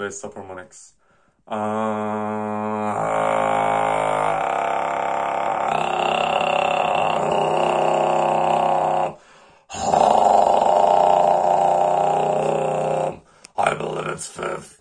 bass subharmonics. Uh, I believe it's fifth.